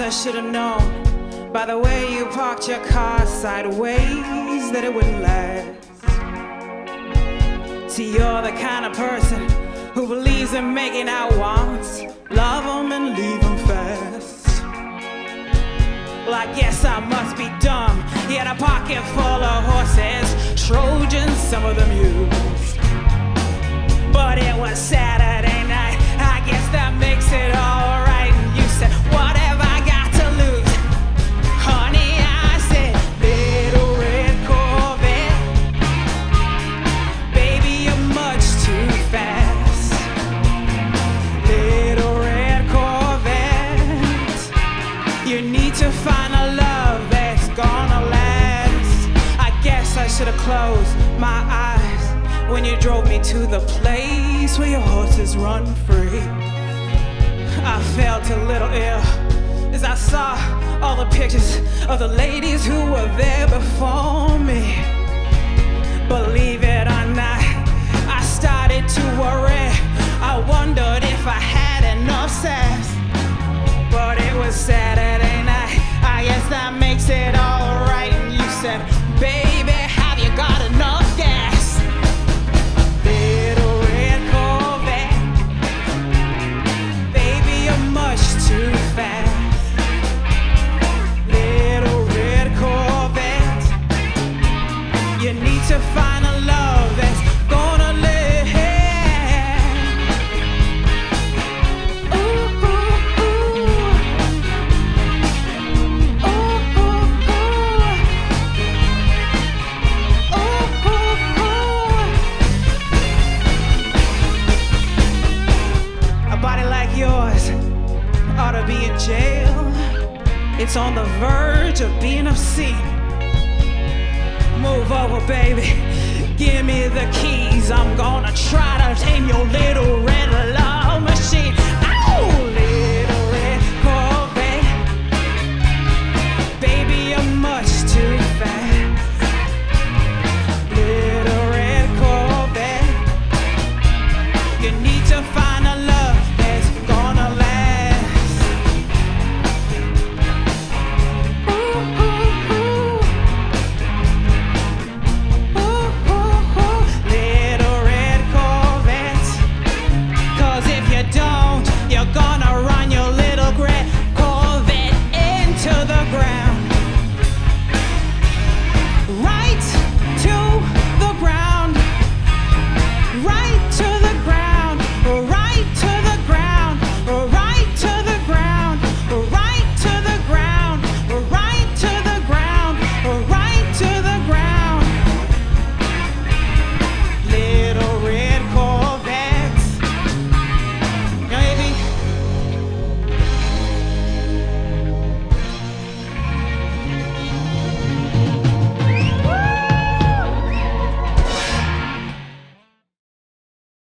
I should have known by the way you parked your car sideways that it wouldn't last. See, you're the kind of person who believes in making out once, love them and leave them fast. Well, I guess I must be dumb. He had a pocket full of horses, Trojans, some of them used. You need to find a love that's gonna last. I guess I should have closed my eyes when you drove me to the place where your horses run free. I felt a little ill as I saw all the pictures of the ladies who were there before me. Baby, have you got enough ought to be in jail. It's on the verge of being obscene. Move over, baby. Give me the keys. I'm gonna try to tame your little.